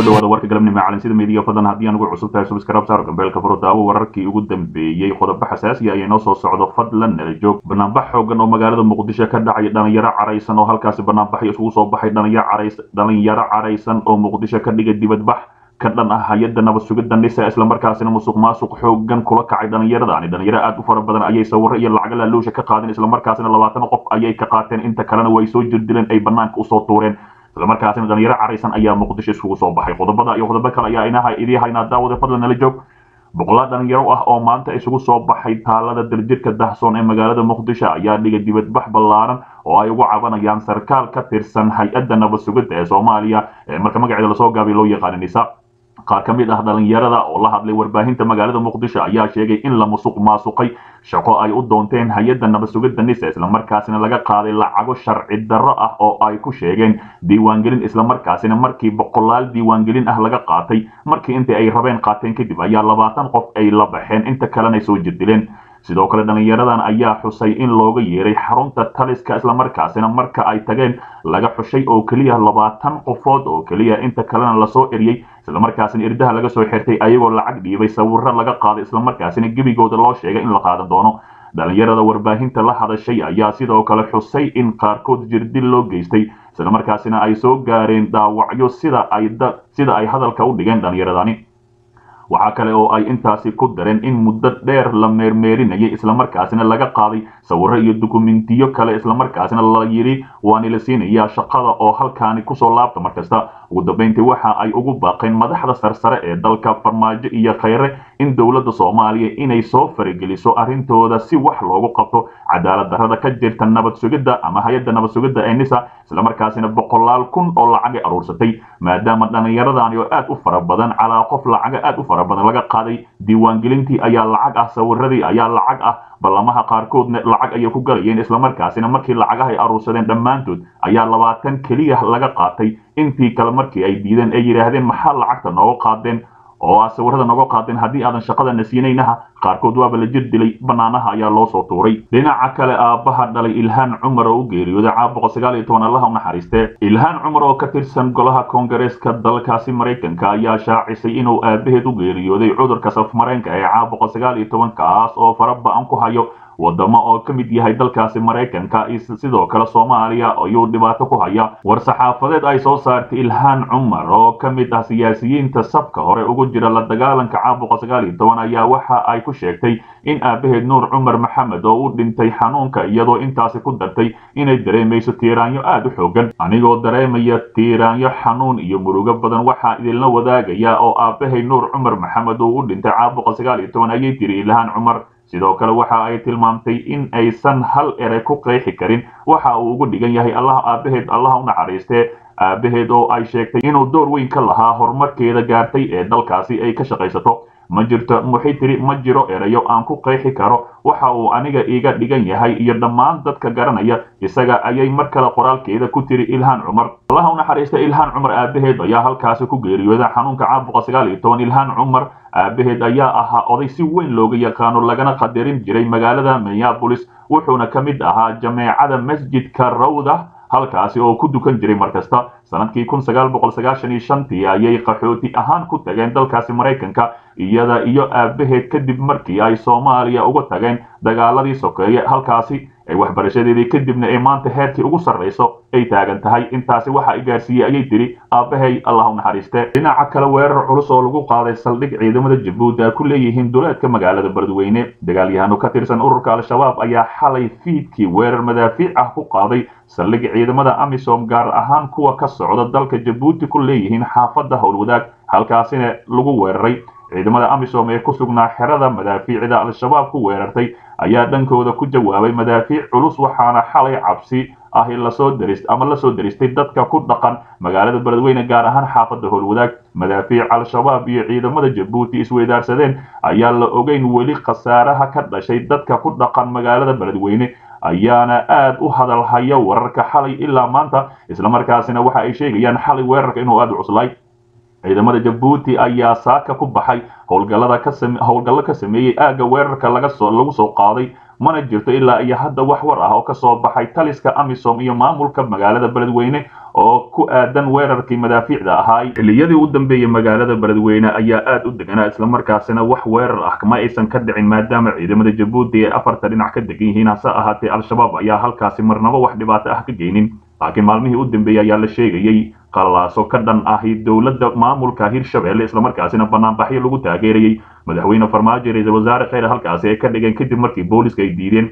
ku soo dhawaada warka galabnimo calansida midiya fadlan. Haddii aan ugu cusub tahay subscribe saar gambeelka furo daawo wararkii ugu dambeeyey qodobo xasaasiya ayaa inoo soo socdo. Fadlan nala joog. Banaanbax xoogan oo magaalada muqdisho ka dhacay dhalinyaro caraysan oo halkaasi banaanbaxyo isugu soo baxay dhalinyaro caraysan oo muqdisho ka dhigay dibadbax ka dhan ah hay'adda nabad sugidda nisa islamarkaasina musuq maasuq xoogan kula kacay dhalinyaradaani dhalinyaro aad u fara badan ayay sawiro iyo lacago laaluusha ka qaadeen islamarkaasina labaatan qof ayay ka qaateen. Inta kalena way soo jirdileen ay banaanka u soo tuureen islamarkaasina dhalinyaro caraysan ayaa muqdisho isugu soo baxay. Qodobada iyo qodobo kale ayaa idii haynaa daawada fadlan nala joog. Boqolaal dhalinyaro ah oo maanta isugu soo baxay taalada daljirka dahsoon ee magaalada muqdisho ayaa dhigay dibadbax ballaaran oo ay ugu cabanayaan sarkaal ka tirsan hay'adda nabad sugidda ee soomaaliya. Ee marka magaceeda la soo gaabay loo yaqaana nisa qaar ka mid ah dhalinyarada oo la hadlay warbaahinta magaalada muqdisho ayaa sheegay in la musuq maasuqay shaqo ay u doonteen hay'adda nabad sugidda nisa islamarkaasina laga qaaday lacago sharci darro ah oo ay ku sheegeen diiwaangelin islamarkaasina markii boqolaal diiwaangelin ah laga qaatay markii intii ay rabeen qaateen kadib ayaa labaatan qof ay la baxeen inta kalena soo jirdileen sidoo kale dhalinyaradan ayaa xusay in looga yeeray xarunta taliska islamarkaasina marka ay tageen laga xushay oo keliya labaatan qofood oo keliya inta kalena la soo eriyey islamarkaasina irdaha laga soo xirtay ayagoo lacag dhiibay sawiro laga qaaday islamarkaasina gebigooda loo sheegay in la qaadan doono. Dhalinyarada warbaahinta la hadashay ayaa sidoo kale xusay in qaarkood jirdil loo geystay. Islamarkaasina ay soo gaareen dhaawacyo sida ay hadalka u dhigeen dhalinyaradani waxaa kale oo ay intaasi ku dareen in muddo dheer la meermeerinayay islamarkaasina laga qaaday sawiro iyo dukumentiyo kale islamarkaasina la yidhi waani la siinayaa shaqada oo halkaani ku soo laabta markasta ugu dambayntii waxa ay ugu baaqeen madaxda sarsare ee dalka farmaajo iyo khayre in dowladda soomaaliya inay soo farageliso arrintooda si wax loogu qabto cadaalad darrada ka jirta nabad sugidda ama hay'adda nabad sugidda ee nisa islamarkaasina boqolaal kun oo lacagay aruursatay maadaama dhallinyaradani oo aad u fara badan calaa qof lacaga aad u fara badan laga qaaday diiwaangelintii ayaa lacag ah sawiradii ayaa lacag ah ballamaha qaarkoodna lacag ayay ku galayeen islamarkaasina markii lacagaha ay aruursadeen dhammaantood ayaa labaatan keliya laga qaatay. Intii kale markii ay diideen ay yidhaahdeen maxaa lacagta nooga qaadeen? Oo aad sawirada nooga qaadeen haddii aadan shaqadana siinaynaha qaarkood waaba la jir dilay banaanaha ayaa loo soo tuuray. Dhinaca kale aabbaha dhalay ilhaan cumar oo u geeriyooday caabuqa sagaal iyo toban allaha u naxariistee ilhaan cumar oo ka tirsan golaha koongareeska dalkaasi maraykanka ayaa shaacisay inuu aabaheed u geeriyooday cudurka safmareenka ee caabuqa sagaal iyo toban kaas oo fara ba'an ku hayo wadamo oo ka mid yahay dalkaasi maraykanka sidoo kale soomaaliya ayuu dhibaato ku haya. War-saxaafadeed ay soo saartay ilhaan cumar oo ka mid ah siyaasiyiinta safka hore ugu jira la dagaalanka caabuqa sagaal iyo toban ayaa waxa ay ku sheegtay in aabaheed nuur cumar maxamed oo u dhintay xanuunka iyadoo intaasi ku dartay inay dareemayso tiiraanyo aad u xoogan. Anigoo dareemaya tiiraanyo xanuun iyo murugo badan waxaa idinla wadaagaya oo aabahay nuur cumar maxamed uu u dhintay caabuqa sagaal iyo toban ayay tiri ilhaan cumar sidoo kale waxa ay tilmaamtay in aysan hal ere ku qeexi karin. Waxa uu ugu dhigan yahay allah aabaheed allaha u naxariistee aabaheed oo ay sheegtay inuu door weyn ka lahaa horumarkeeda gaartay ee dalkaasi ay ka shaqaysato ma jirto waxay tiri ma jiro erayo aan ku qeexi karo. Waxa uu aniga iga dhigan yahay iyo dhammaan dadka garanaya isaga ayay mar kale qoraalkeeda ku tiri ilhaan cumar allaha u naxariista ilhaan cumar aabaheed ayaa halkaasi ku geeriyooda. Xanuunka caabuqa sagaal iyo toban ilhaan cumar aabaheed ayaa ahaa oday si weyn looga yaqaano lagana qadarin jiray magaalada minneabolis wuxuuna ka mid ahaa jameecada masjidka rawda halkaasi oo ku dukan jiray mar kasta sannadkii kun sagaal boqol sagaashan iyo shantii ayay qaxooti ahaan ku tageen dalkaasi maraykanka iyada iyo aabaheed kadib markii ay soomaaliya uga tageen dagaaladii sokeeye. Halkaasi ay waxbarashadeedii kadibna ee maanta heerkii ugu sarrayso ay taagan tahay. Intaasi waxa ay gaarsiiyey ayay tiri aabbahay allah u naxariiste. Dhinaca kale weerar culus oo lagu qaaday saldhig ciidamada jabuuti ay ku leeyihiin duleedka magaalada beledweyne dagaalyahano ka tirsan ururka al-shabaab ayaa xalay fiidkii weerar madaafiic ah ku qaaday saldhig ciidamada amisom gaar ahaan kuwa ka socda dalka jabuuti ku leeyihiin xaafadda howlwadaag halkaasina lagu weeraray. Ciidamada amisom ee ku sugnaa xerada madaafiicda al-shabaab ku weerartay ayaa dhankooda ku jawaabay madaafiic culus waxaana xalay cabsi ahi la soo darist ama la soo daristay dadka ku dhaqan magaalada beledweyne gaar ahaan xaafadda howlwadaag madaafiic al-shabaab iyo ciidamada jabuuti isweydaarsadeen ayaa la ogeyn weli khasaaraha ka dhashay dadka ku dhaqan magaalada beledweyne ayaana aad u hadalhaya wararka xalay ilaa maanta islamarkaasina waxa ay sheegayaan xalay weerarka inuu aad u cuslay. Ciidamada jabuuti ayaa saaka ku baxay howlgallo ka sameeyey aagga weerarka lagu soo qaaday mana jirto ilaa iyo hadda wax war ah oo ka soo baxay taliska amisom iyo maamulka magaalada beledweyne oo ku aadan weerarkii madaafiicda ahaa xilliyadii u dambeeyey magaalada beledweyne ayaa aad u deganaa islamarkaasina wax weerar ah ma aysan ka dhicin maadaama ciidamada jabuuti ee afarta dhinac ka degan yihiin hase ahaatee al-shabaab ayaa halkaasi marnaba wax dhibaato ah ka geynin. Laakiin maalmihii u dambeeyey ayaa la sheegayey qalaaso ka dhan ahi dowladda maamulka hirshabelle islamarkaasina banaanbaxyo lagu taageerayey madaxweyne farmaajo ra'iisul wasaare kheyr halkaasi ay ka dhigeen kadib markii booliska ay diideen.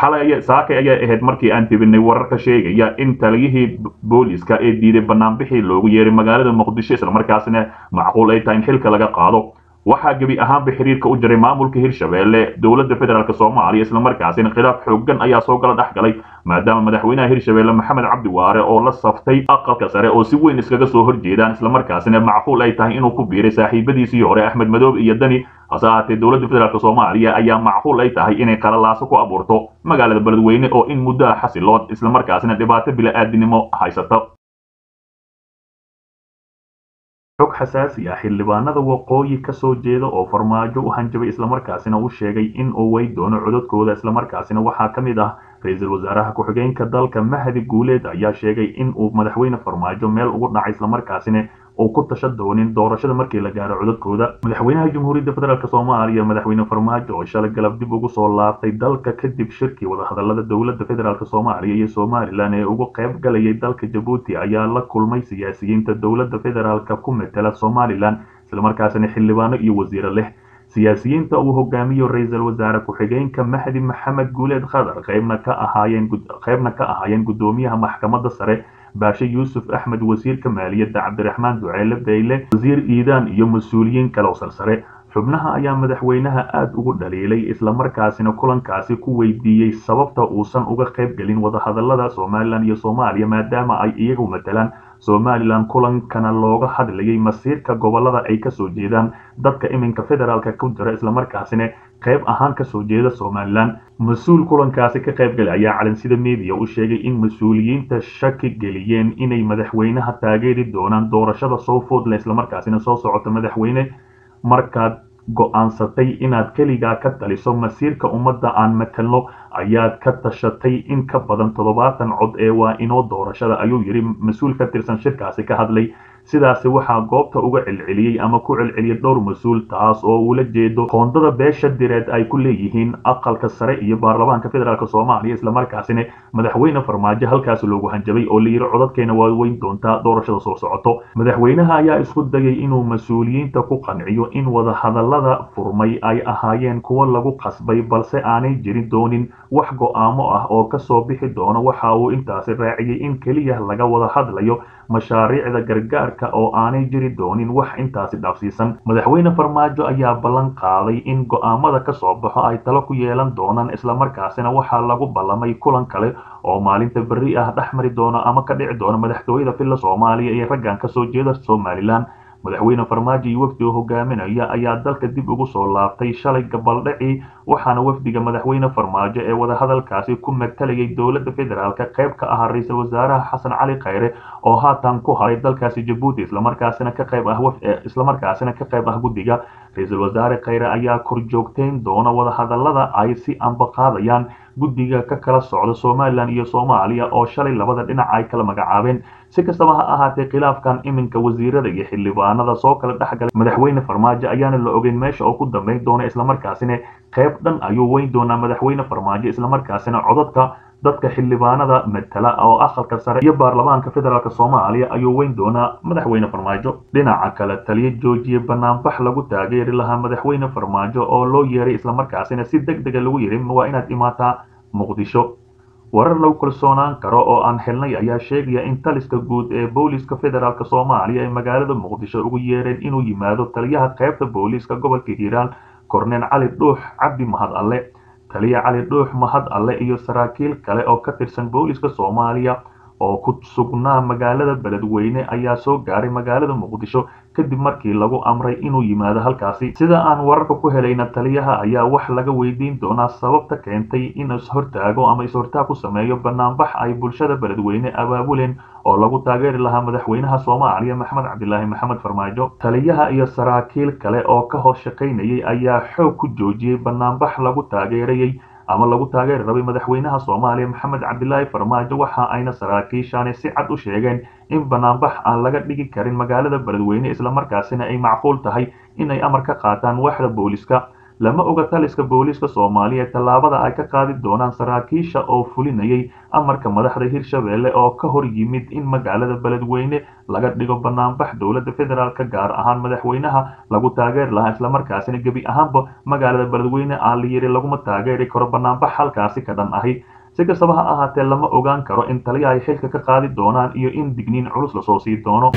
Xalay saakay ayaa ahayd markii aan tibinay wararka sheegaya in taliyihii booliska ee diiday banaanbixii loogu yeeray magaalada muqdisho islamarkaasina macquul ay tahay in xilka laga qaado waxaa gebi ahaanba xiriirka u jiray maamulka hirshabelle dowladda federaalk soomaaliya islamarkaasina khilaaf xoogan ayaa soo gala dhex galay maadaama madaxweynaha hirshabelle maxamed cabdi waare oo la saftay aqalka sare oo si weyn iskaga soo horjeedaan islamarkaasina macquul ay tahay inuu ku biiray saaxiibadiisii hore axmed madoobe iyo dani hase ahaatee dowladda federaalk soomaaliya ayaa macquul ay tahay inay qalalaaso ku abuurto magaalada beledweyne oo in muddo ah xasiloon islamarkaasina dhibaato bila-aadinimo haysata xog xasaasi ah xildhibaanada waqooyi ka soo jeeda oo farmaajo u hanjabay islamarkaasina u sheegay in uu wey doono cododkooda islamarkaasina waxaa ka mid ah ra'iisul wasaaraha ku-xigeenka dalka mahdi guuleed ayaa sheegay in uu madaxweyne farmaajo meel ugu dhacay islamarkaasina uu ku tasha doonin doorashada markii la gaaro cododkooda madaxweynaha jamhuuriyadda federaalk soomaaliya madaxweyne farmaajo oo shalay galab dib ugu soo laabtay dalka kadib shirkii wadahadalada dowladda federaalk soomaaliya iyo somalilan ee ugu qayb galayay dalka jabuuti ayaa la kulmay siyaasiyiinta dowladda federaalk ku metela somalilan islamarkaasina xildhibaano iyo wasiiro leh siyaasiyiinta uu hogaamiyo ra'iisul wasaare ku-xigeenka mahdi maxamed guuleed khadar qaybna ka ahaayeen guddoomiyaha maxkamadda sare baashe yuusuf axmed wasiirka maaliyadda cabdiraxmaan duceele bayle wasiir iidaan iyo mas'uuliyiin kale oo sarsare. Xubnaha ayaa madaxweynaha aad ugu dhaliilay islamarkaasina kulankaasi ku weydiiyey sababta uusan uga qayb gelin wadahadalada somalilan iyo soomaaliya maadaama ay iyagu matalaan. Somalilan kulankana looga hadlayay masiirka gobollada ay ka soo jeedaan. Dadka iminka federaalka ku jira islamarkaasina qayb ahaan ka soo jeeda somalilan. Mas'uul kulankaasi ka qayb gali ayaa calansida media u sheegay in mas'uuliyiinta shaki geliyeen inay madaxweynaha taageeri doonaan doorashada soo foodle islamarkaasina soo socota madaxweyne. Markaad go'aansatay inaad keligaa ka taliso masiirka ummadda aan matalno ayaad ka tashatay in ka badan toddobaatan cod ee waa inoo doorashada ayuu yidhi mas'uul ka tirsan shirkaasi ka hadlay sidaasi waxaa goobta uga celceliyey ama ku celceliyay dhowr mas'uul taas oo uula jeedo qoondada beesha direed ay ku leeyihiin aqalka sare iyo baarlamaanka federaalk soomaaliya islamarkaasina madaxweyne farmaajo halkaasi loogu hanjabay oo layidhi codadkeena waa weyn doontaa doorashada soo socoto. Madaxweynaha ayaa isku dayay inuu mas'uuliyiinta ku qanciyo in wadahadalada furmay ay ahaayeen kuwo lagu qasbay balse aanay jirin doonin wax go'aamo ah oo ka soo bixi doono waxa uu intaasi raaciyey in keliya laga wada hadlayo mashaariicda gargaarka oo aanay jiri doonin wax intaasi dhaafsiisan. Madaxweyne farmaajo ayaa ballan qaaday in go'aamada ka soo baxo ay talo ku yeelan doonaan islamarkaasina waxaa lagu ballamay kulan kale oo maalinta berri ah dhex mari doono ama ka dhici doono madaxtooyada filla soomaaliya iyo raggan ka soo jeeda somalilan madaxweyne farmaajo iyo wafdiga hogaaminaya ayaa dalka dib ugu soo laabtay shalay gabaldhacii waxaana wafdiga madaxweyne farmaajo ee wadahadalkaasi ku matalayay dowladda federaalk qayb ka ahaa ra'iisul wasaaraha xasan cali khayre oo haatan ku haray dalkaasi jabuuti islamarkaasina ka qayb ah islamarkaasina ka qayb ah guddiga ra'iisul wasaare khayre ayaa korjoogteyn doona wadahadalada ay si ambaqaadayaan guddiga ka kala socda somalilan iyo soomaaliya oo shalay labada dhinac ay kala magacaabeen. Si kastaba ha ahaatee khilaafkan iminka wasiirada iyo xildhibaanada soo kala dhexgalay madaxweyne farmaajo ayaana la ogeyn meesha oo ku dambeyn doona islamarkaasina qayb dhan ayuu weyn doonaa madaxweyne farmaajo islamarkaasina codadka dadka xildhibaanada matala oo aqalka sare iyo baarlamaanka federaalk soomaaliya ayuu weyn doonaa madaxweyne farmaajo. Dhinaca kale taliyo joojiye banaanbax lagu taageeri lahaa madaxweyne farmaajo oo loo yeeray islamarkaasina si deg dega lagu yidhi waa inaad imaataa muqdisho. Warar lagu kalsoonaan karo oo aan helnay ayaa sheegaya in taliska guud ee booliiska federaalk soomaaliya ay magaalada muqdisho ugu yeereen inuu yimaado taliyaha qaybta booliiska gobolka hiiraan korneel cali dhuux cabdi mahad alle taliya cali dhuux mahad alle iyo saraakiil kale oo ka tirsan booliiska soomaaliya oo ku sugnaa magaalada beledweyne ayaa soo gaaray magaalada muqdisho kadib markii lagu amray inuu yimaado halkaasi sida aan wararka ku helayna taliyaha ayaa wax laga weydiin doonaa sababta keentay in ishortaago ama is-hortaag ku sameeyo banaanbax ay bulshada beledweyne abaabuleen oo lagu taageeri lahaa madaxweynaha soomaaliya maxamed cabdilaahi maxamed farmaajo. Taliyaha iyo saraakiil kale oo ka hoos shaqaynayay ayaa xoog ku joojiyey banaanbax lagu taageerayay ama lagu taageeri rabay madaxweynaha soomaaliya maxamed cabdilaahi farmaajo waxa ayna saraakiishani si cad u sheegeen in banaanbax aan laga dhigi karin magaalada beledweyne islamarkaasina ay macquul tahay inay amar ka qaataan waaxda booliska lama oga taliska booliiska soomaaliya tallaabada ay ka qaadi doonaan saraakiisha oo fulinayay amarka madaxda hirshabelle oo ka hor yimid in magaalada beledweyne laga dhigo banaanbax dowladda federaalk gaar ahaan madaxweynaha lagu taageeri lahaa islamarkaasina gebi ahaanba magaalada beledweyne aan la yiri laguma taageeri karo banaanbax halkaasi ka dhan ahi. Si kastaba ha ahaatee lama ogaan karo in taliya ay xilka ka qaadi doonaan iyo in digniin culus la soo sii doono